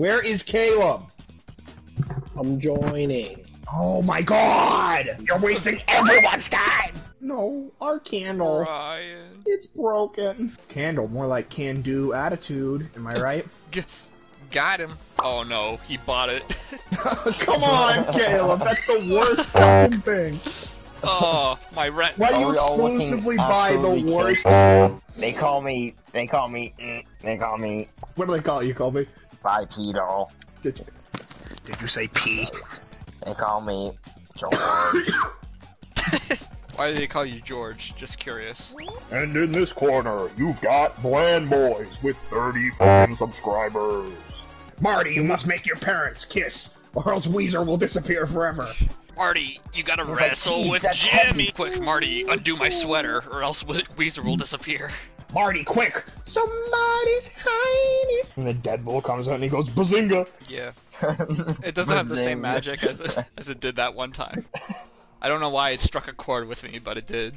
Where is Caleb? I'm joining. Oh my god! You're wasting everyone's time! No, our candle. Ryan. It's broken. Candle, more like can do attitude. Am I right? G- got him. Oh no, he bought it. Come on, Caleb. That's the worst fucking thing. oh, my rent. Why do you Are we all looking exclusively buy the worst? They call me. They call me. They call me What do they call you, Colby? Bipedal. Did you, did you say P? They call me George. Why do they call you George? Just curious. And in this corner, you've got Bland Boyz with 30 fucking subscribers. Marty, you must make your parents kiss, or else Weezer will disappear forever. Marty, you gotta wrestle "Geez, with Jimmy. Quick, Marty, undo my sweater, or else We- Weezer will disappear. Marty, quick! Somebody's hiding. And then Deadpool comes out and he goes, Bazinga! Yeah, it doesn't have the same magic as it, as it did that one time. I don't know why it struck a chord with me, but it did.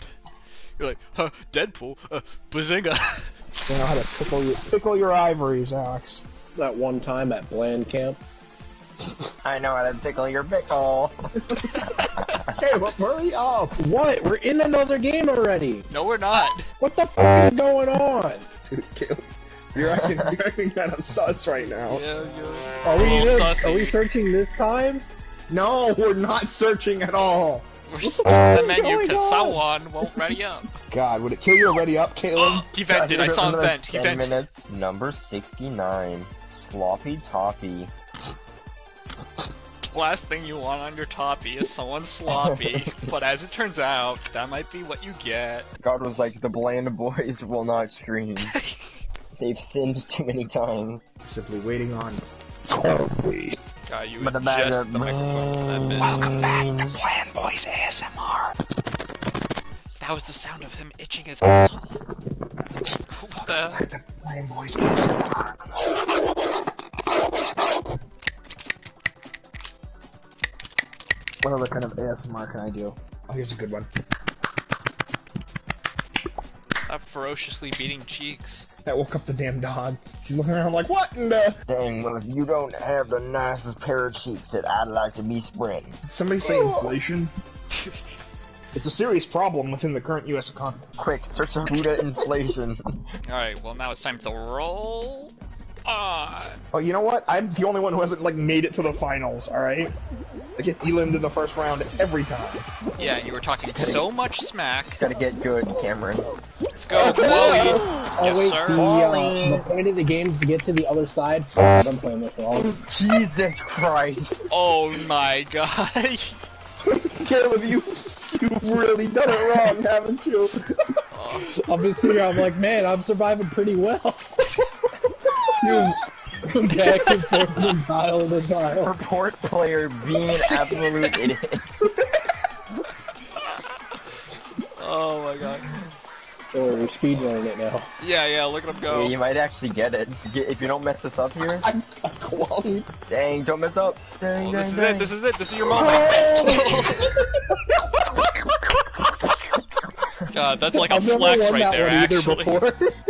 You're like, huh, Deadpool, uh, bazinga. You know how to tickle your, tickle your ivories, Alex. That one time at Bland Camp. I know how to tickle your pickle. Caleb, hurry up! What? We're in another game already. no, we're not. What the f is going on? Dude, Caleb, you're acting, you're acting kind of sus right now. Yeah, yeah. Are we in- sussy. are we searching this time? No, we're not searching at all. We're the stuck the menu because someone won't ready up. God, would it kill you already up, Caleb? he vented. I saw him Another vent. He vented. minutes. Number 69. Sloppy Toppy. Last thing you want on your toppy is someone sloppy. but as it turns out, that might be what you get. God was like, the Bland Boyz will not stream. They've sinned too many times. Simply waiting on. God, you But would the bag just the microphone for that mm. bit. Welcome back to Bland Boyz ASMR. That was the sound of him itching his asshole. What the? Back to Bland Boyz ASMR. Kind of ASMR can I do? Oh, here's a good one. Stop ferociously beating cheeks. That woke up the damn dog. She's looking around like, what in the? Dang, well, if you don't have the nicest pair of cheeks that I'd like to be spreading. Did somebody say oh. inflation? It's a serious problem within the current U.S. economy. Quick, search for Buddha inflation. Alright, well now it's time to roll on. Oh, you know what? I'm the only one who hasn't like made it to the finals. All right, I get eliminated in the first round every time. Yeah, you were talking so much smack. Gotta get good, Cameron. Let's go, Chloe. Oh Yes, wait, sir. the, uh, the point of the game is to get to the other side. God, I'm playing this wrong. Jesus Christ. Oh my god. Caleb, you you've really done it wrong, haven't you? Oh, I'm just here. I'm like, man, I'm surviving pretty well. you back and forth from tile to tile. Report player being an absolute idiot. oh my god. Or we're speedrunning it now. Yeah, yeah, look at him Yeah, go. you might actually get it. Get- If you don't mess this up here, I, I quality. dang, don't mess up. Dang, Oh, dang, this is dang. it, this is it, this is your moment. God, that's like a I've flex right there, one either actually.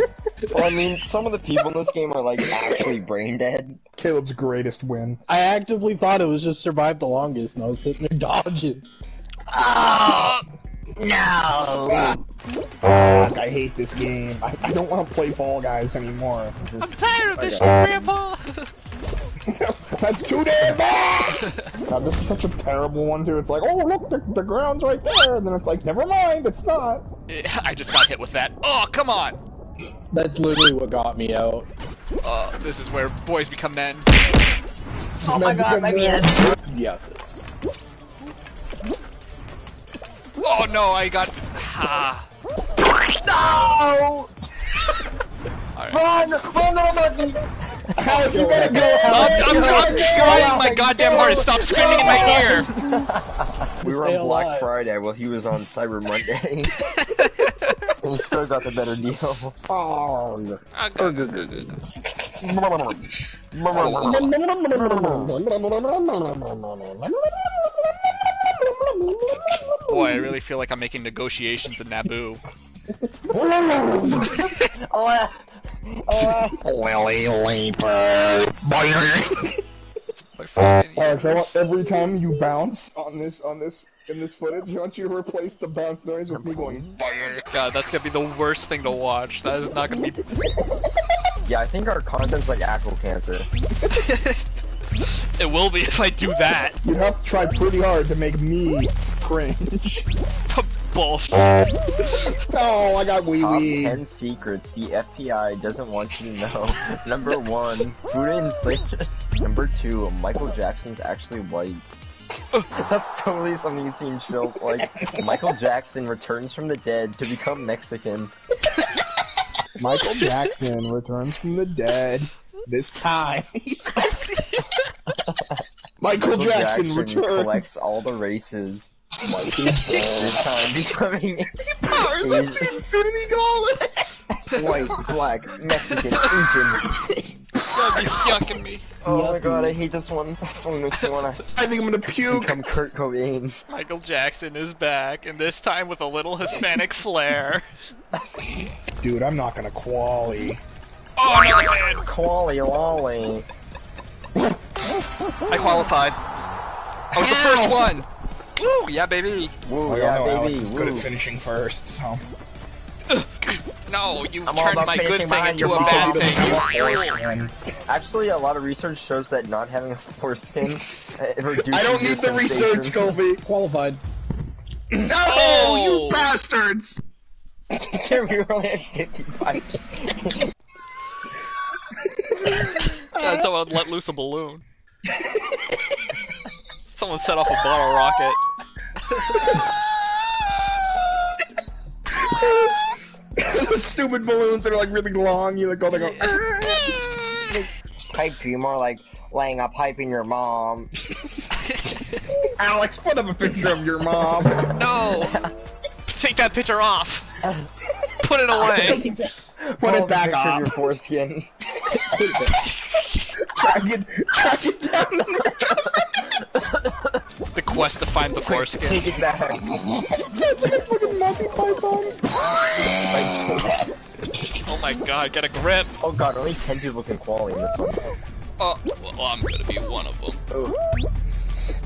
before. Well, I mean, some of the people in this game are like actually brain dead. Caleb's greatest win. I actively thought it was just survive the longest, and I was sitting there dodging. Ah! No! Fuck, I hate this game. I, I don't want to play Fall Guys anymore. I'm tired of this shit, Grandpa. That's too damn bad! God, this is such a terrible one, too. It's like, oh, look, the, the ground's right there. And then it's like, never mind, it's not. I just got hit with that. Oh, come on. That's literally what got me out. Uh, this is where boys become men. Oh my god, my man! Yeah, this. Oh no, I got. Ah. No! Alright. Run! Run, run, run! Alex, you gotta go. I'm, I'm, I'm trying my goddamn hardest. Stop screaming in my ear. We were on Black alive. Friday while he was on Cyber Monday. we still got the better deal. Oh, good, good, good, good. Boy, I really feel like I'm making negotiations in Naboo. Oh, uh, Oh, Lily Leaper. My fucking Alex, I ears. want every time you bounce on this on this in this footage, I want you to replace the bounce noise with me going. God, that's gonna be the worst thing to watch. That is not gonna be. yeah, I think our content's like actual cancer. It will be if I do that. You'd have to try pretty hard to make me cringe. Bullshit. Oh, I got wee wee. Top wee. 10 secrets the FBI doesn't want you to know. Number 1, food inflation. Number 2, Michael Jackson's actually white. That's totally something you've seen show. Like, Michael Jackson returns from the dead to become Mexican. Michael Jackson returns from the dead. This time. Michael Jackson, returns. collects all the races. This time becoming Powers up the Infinity Gauntlet. white, black, Mexican, Asian. God, he's yucking me. Oh my god, I hate this one. This one makes me wanna I think I'm gonna puke. become Kurt Cobain. Michael Jackson is back, and this time with a little Hispanic flair. Dude, I'm not gonna quali. Oh, another fan. Quali lolly. I qualified. I was the first one. Woo, yeah, baby. Woo, I yeah, know baby. Alex is good at finishing first, so. No, you I'm turned my good finishing thing into a mom. bad thing. He You doesn't have a fool. foreskin. Actually, a lot of research shows that not having a foreskin uh, reduces I don't need the research, sensation. Colby. Qualified. No, Oh. you bastards! we were only at 55. God, someone let loose a balloon. someone set off a bottle rocket. Those stupid balloons that are like really long, you like go, they go. Pipe dream more like laying a pipe in your mom. Alex, put up a picture of your mom. No! Take that picture off! Put it away! Put Pull it the back picture of up. Your foreskin. Track it, track it down. The quest to find the foreskin. Take it back. Sounds like a fucking Monty Python. Oh my god, get a grip! Oh god, only 10 people can qualify in this one. Oh, well, I'm gonna be one of them. Oh.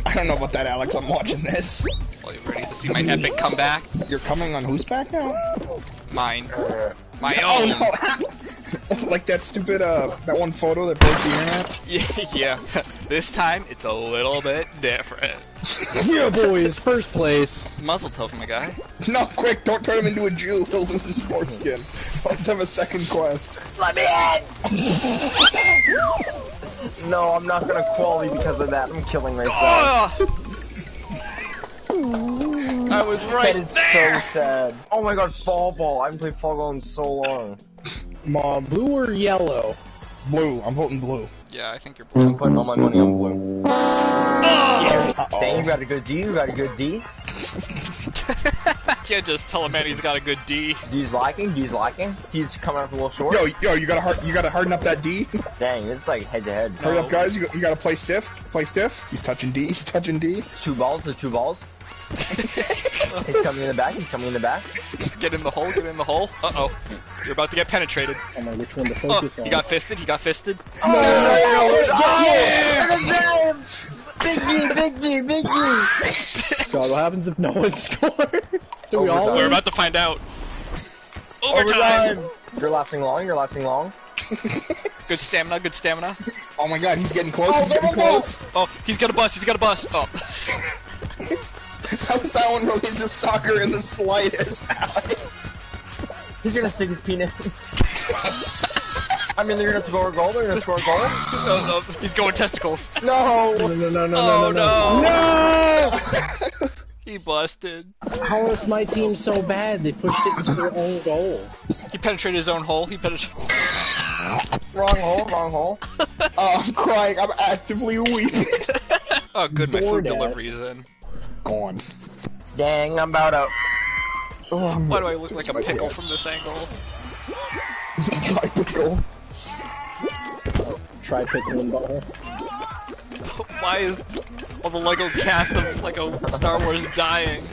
I don't know about that, Alex. I'm watching this. Are you ready to see my epic comeback? You're coming on who's back now? Mine. Uh, My Oh own! no! like that stupid uh that one photo that broke the internet. Yeah, yeah. This time, it's a little bit different. Yeah, boys, first place. Mazel tov, my guy. No, quick! Don't turn him into a Jew. He'll lose his foreskin. Let's have a second quest. Let me in! No, I'm not gonna qualify because of that. I'm killing myself. Oh! I was right is there! so sad. Oh my god, Fall Ball. I haven't played Fall Ball in so long. Mom, Blue or yellow? blue. I'm voting blue. Yeah, I think you're blue. I'm putting all my money on blue. Uh-oh. Dang, you got a good D, you got a good D. Can't just tell a man he's got a good D. D's liking, D's liking. He's coming up a little short. Yo, yo, you gotta hard, you gotta harden up that D. Dang, it's like head to head. Hurry up, guys. You, you gotta play stiff. Play stiff. He's touching D. He's touching D. Two balls, there's two balls. He's coming in the back, he's coming in the back. Get in the hole, get in the hole. Uh oh. You're about to get penetrated. I don't know which one to Oh, focus on. he got fisted, he got fisted. Big D, big D, big D! God, what happens if no one scores? Do we all We're about to find out. Overtime! You're lasting long, you're lasting long. Good stamina, good stamina. Oh my God, he's getting close. Oh, he's getting close. Oh, he's got a bus, he's got a bus. Oh. How is that one related to soccer in the slightest, Alex? He's gonna stick his penis. I mean, they're gonna score a goal, they're gonna score a goal. Oh, oh, he's going testicles. No! No, no, no, no, Oh no, no, no! no! He busted. How is my team so bad? They pushed it into their own goal. He penetrated his own hole. He penetrated. Wrong hole, wrong hole. Oh, I'm crying. I'm actively weeping. Oh, good, my food DoorDash. delivery's in. It's Gone. Dang, I'm about out. Oh, I'm Why do I look like a pickle pants. from this angle? Dry pickle. Try pickling butthole. Why is all the Lego cast of Lego Star Wars dying?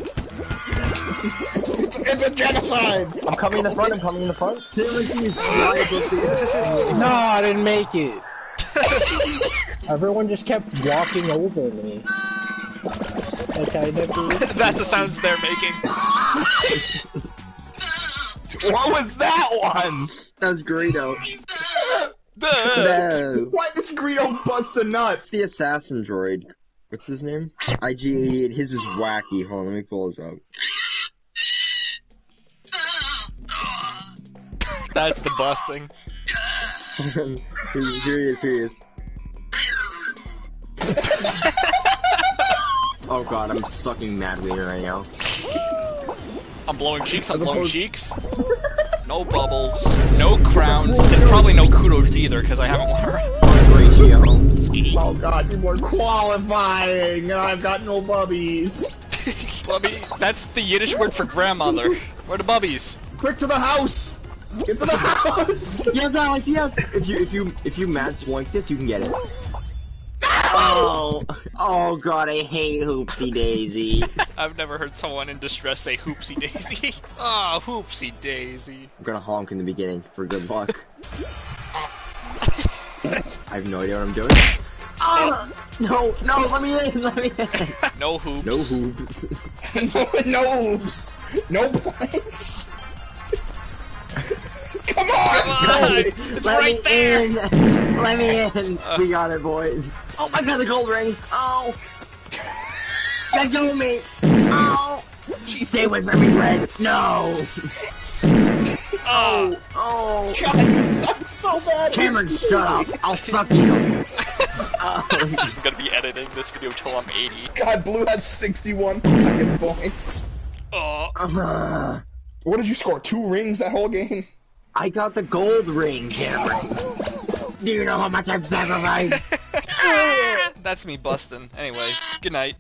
It's, It's a genocide! I'm coming in the front, I'm coming in the front. No, I didn't make it. Everyone just kept walking over me. Like I never. That's the sounds they're making. What was that one? That was Greedo. No. Why does Greedo bust a nut? It's The assassin droid. What's his name? IG88. His is wacky. Hold on, let me pull his up. That's the busting. here, here he is, here he is. oh god, I'm sucking mad wiener right now. I'm blowing cheeks, I'm blowing cheeks. No bubbles, no crowns, and probably no kudos either, because I haven't won Ratio. Oh god, people are qualifying, and I've got no bubbies. Bubby, that's the Yiddish word for grandmother. Where the bubbies? Quick to the house! Get to the house! Yes, Alex, yes! If you, if you, if you match like this, you can get it. Oh, oh god, I hate Hoopsie Daisy. I've never heard someone in distress say hoopsie daisy. Ah, hoopsie daisy. I'm gonna honk in the beginning for good luck. I have no idea what I'm doing. No, no, let me in, let me in. No hoops. No hoops. no, no oops. No points. Come on! Come on! It's Let right me there! in. Let me in. Uh. we got it, boys. Oh, I got the gold ring. Oh. Let go of me. Oh. Stay away from me, Red. No. Oh, Oh. God, you suck so bad. Cameron, shut up. I'll suck you. I'm gonna be editing this video till I'm 80. God, Blue has 61 fucking points. Oh, Uh, What did you score? Two rings that whole game? I got the gold ring, Cameron. Do you know how much I've sacrificed? that's me busting. Anyway, good night.